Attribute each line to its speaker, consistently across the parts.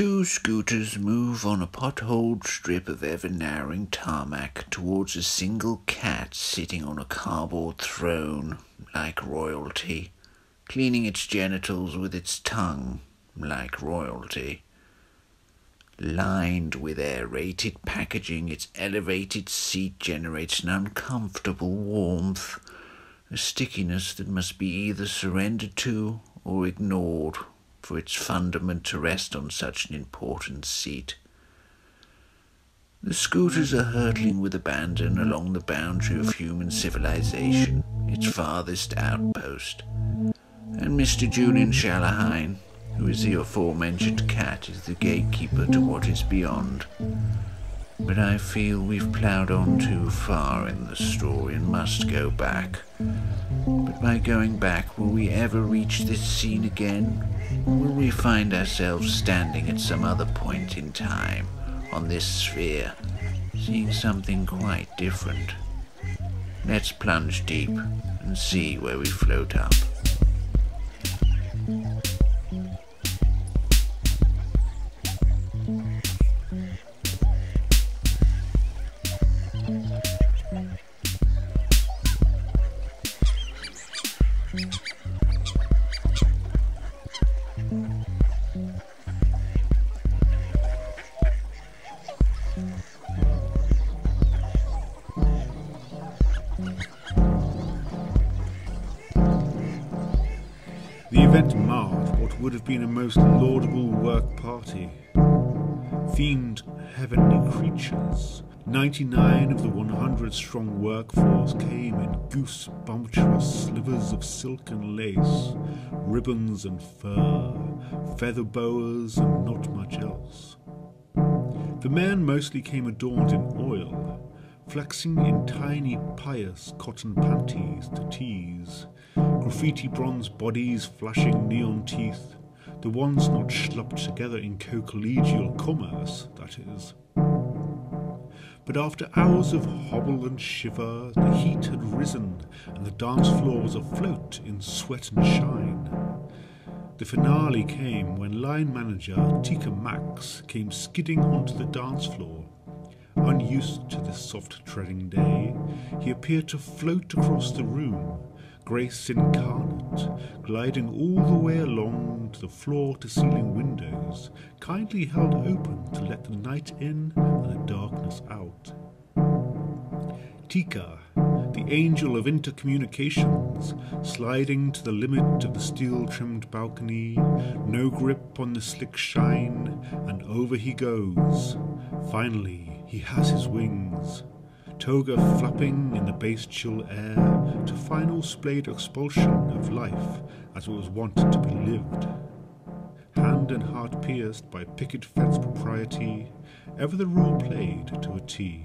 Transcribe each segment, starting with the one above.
Speaker 1: Two scooters move on a potholed strip of ever narrowing tarmac towards a single cat sitting on a cardboard throne like royalty, cleaning its genitals with its tongue like royalty. Lined with aerated packaging, its elevated seat generates an uncomfortable warmth, a stickiness that must be either surrendered to or ignored for its fundament to rest on such an important seat. The scooters are hurtling with abandon along the boundary of human civilization, its farthest outpost. And Mr. Julian Shalahine, who is the aforementioned cat, is the gatekeeper to what is beyond. But I feel we've ploughed on too far in the story and must go back. But by going back, will we ever reach this scene again? Will we find ourselves standing at some other point in time on this sphere, seeing something quite different? Let's plunge deep and see where we float up.
Speaker 2: Would have been a most laudable work party. Themed heavenly creatures, 99 of the 100 strong workforce came in goose bumptious slivers of silk and lace, ribbons and fur, feather boas, and not much else. The men mostly came adorned in oil, flexing in tiny pious cotton panties to tease, graffiti bronze bodies flashing neon teeth, the ones not schlupped together in co-collegial commerce, that is. But after hours of hobble and shiver, the heat had risen and the dance floor was afloat in sweat and shine. The finale came when line manager Tika Max came skidding onto the dance floor. Unused to this soft treading day, he appeared to float across the room, grace incarnate, gliding all the way along to the floor to ceiling windows, kindly held open to let the night in and the darkness out. Tika, the angel of intercommunications, sliding to the limit of the steel trimmed balcony, no grip on the slick shine, and over he goes. Finally, he has his wings toga flapping in the base chill air to final splayed expulsion of life as it was wont to be lived. Hand and heart pierced by picket fence propriety, ever the role played to a T.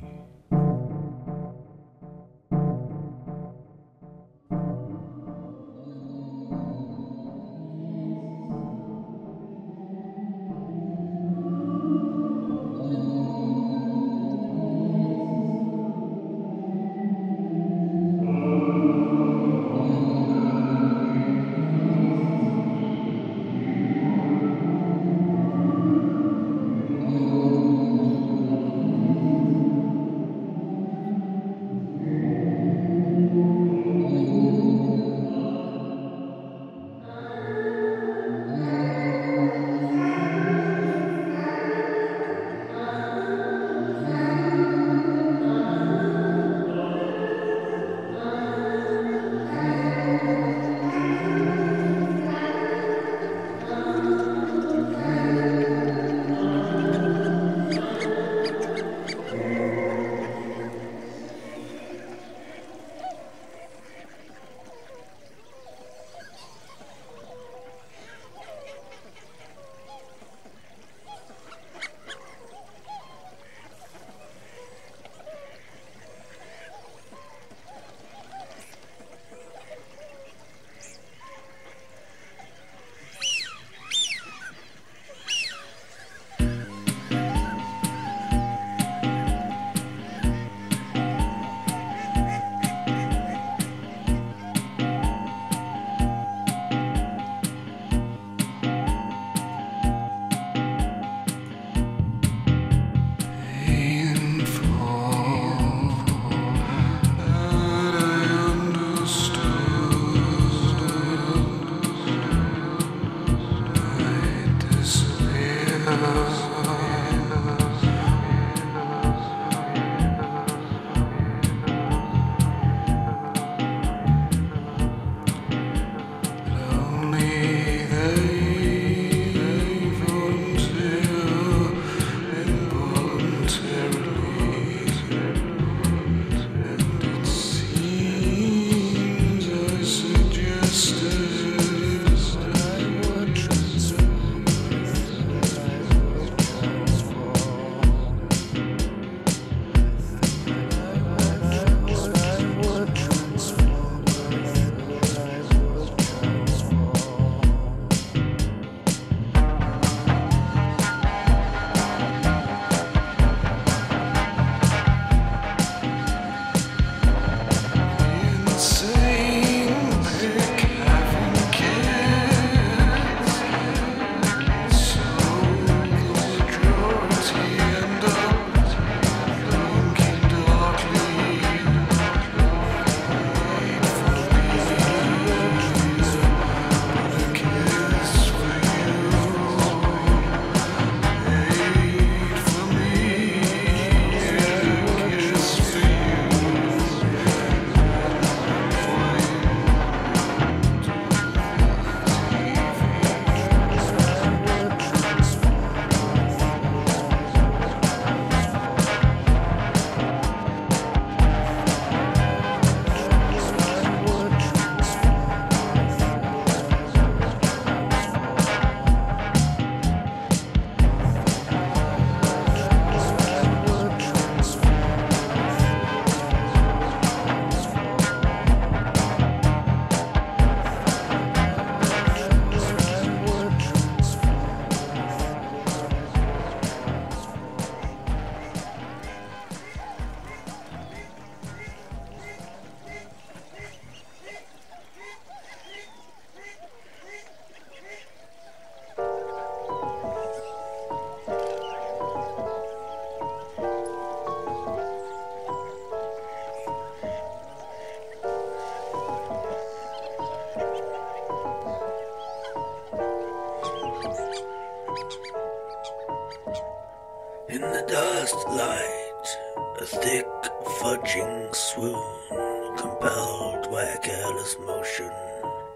Speaker 3: by a careless motion,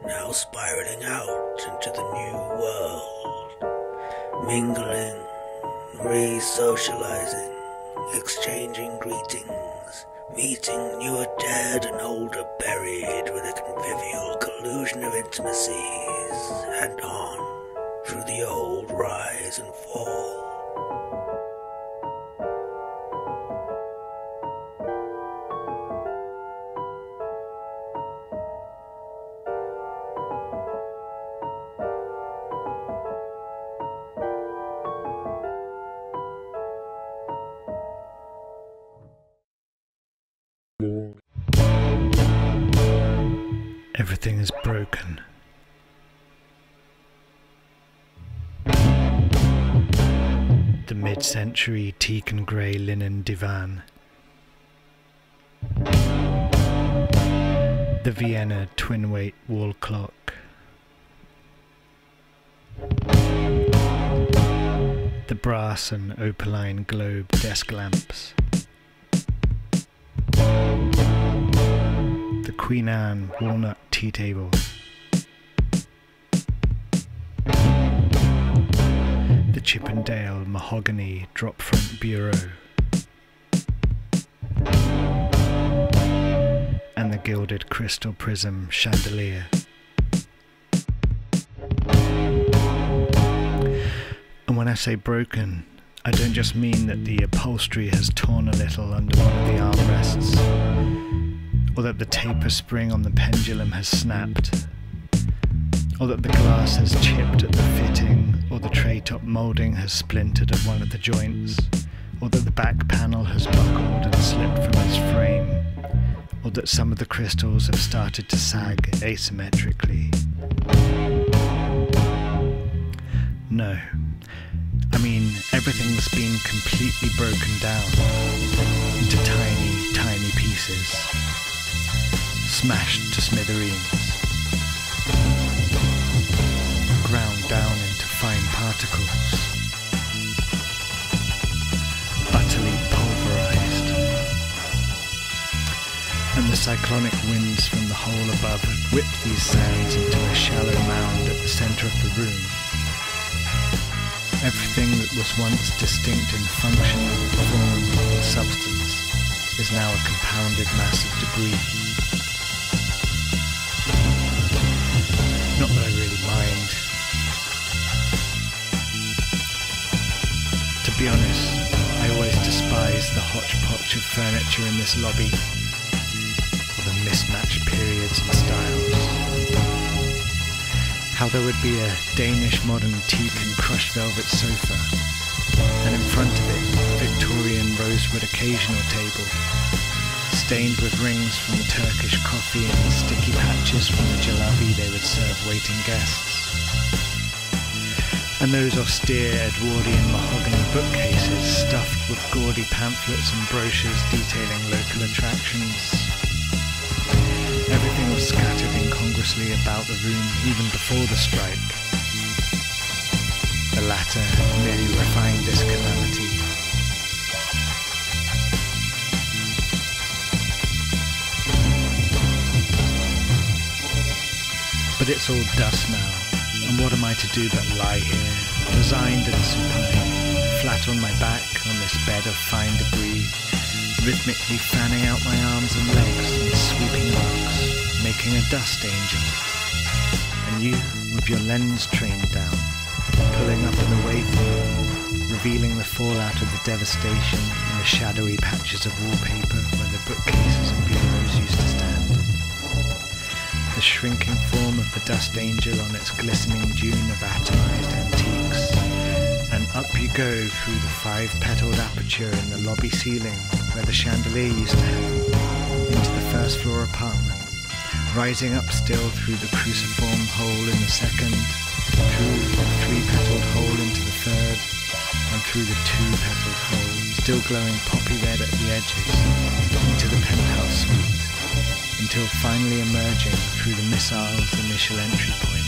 Speaker 3: now spiraling out into the new world, mingling, re-socializing, exchanging greetings, meeting newer dead and older buried with a convivial collusion of intimacies, and on through the old rise and fall.
Speaker 4: Everything is broken. The mid century teak and grey linen divan. The Vienna twin weight wall clock. The brass and opaline globe desk lamps. Queen Anne walnut tea table. The Chippendale mahogany drop front bureau. And the gilded crystal prism chandelier. And when I say broken, I don't just mean that the upholstery has torn a little under one of the armrests or that the taper spring on the pendulum has snapped, or that the glass has chipped at the fitting, or the tray top moulding has splintered at one of the joints, or that the back panel has buckled and slipped from its frame, or that some of the crystals have started to sag asymmetrically. No. I mean, everything's been completely broken down into tiny, tiny pieces smashed to smithereens, ground down into fine particles, utterly pulverized. And the cyclonic winds from the hole above whipped these sands into a shallow mound at the center of the room. Everything that was once distinct in function, form, and substance is now a compounded mass of debris. Be honest, I always despise the hodgepodge of furniture in this lobby or the mismatched periods and styles. How there would be a Danish modern teak and crushed velvet sofa, and in front of it, Victorian rosewood occasional table, stained with rings from the Turkish coffee and sticky patches from the jalebi they would serve waiting guests. And those austere Edwardian mahogany bookcases stuffed with gaudy pamphlets and brochures detailing local attractions Everything was scattered incongruously about the room even before the strike. The latter merely refined this calamity. But it's all dust now, and what am I to do but lie here, resigned and supine, flat on my back on this bed of fine debris, rhythmically fanning out my arms and legs and sweeping arcs, making a dust angel. And you, with your lens trained down, pulling up and away from me, revealing the fallout of the devastation in the shadowy patches of wallpaper where the bookcases and bureaus used to stand. The shrinking form of the dust angel on its glistening dune of atomized antiques up you go through the five-petaled aperture in the lobby ceiling where the chandelier used to hang, into the first floor apartment, rising up still through the cruciform hole in the second, through the three-petaled hole into the third, and through the two-petaled hole, still glowing poppy red at the edges, into the penthouse suite, until finally emerging through the missile's initial entry point,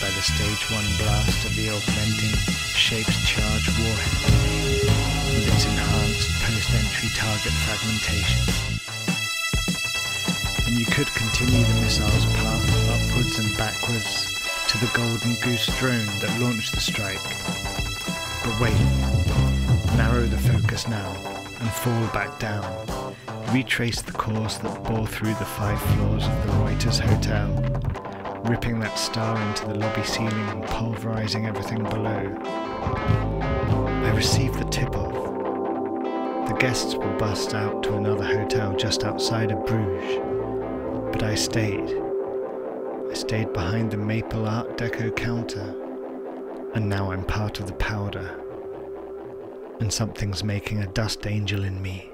Speaker 4: by the stage one blast of the augmenting shaped charge warhead with its enhanced post-entry target fragmentation. And you could continue the missile's path upwards and backwards to the Golden Goose drone that launched the strike. But wait, narrow the focus now and fall back down. Retrace the course that bore through the five floors of the Reuters Hotel ripping that star into the lobby ceiling and pulverizing everything below. I received the tip-off. The guests were bussed out to another hotel just outside of Bruges, but I stayed. I stayed behind the maple art deco counter, and now I'm part of the powder, and something's making a dust angel in me.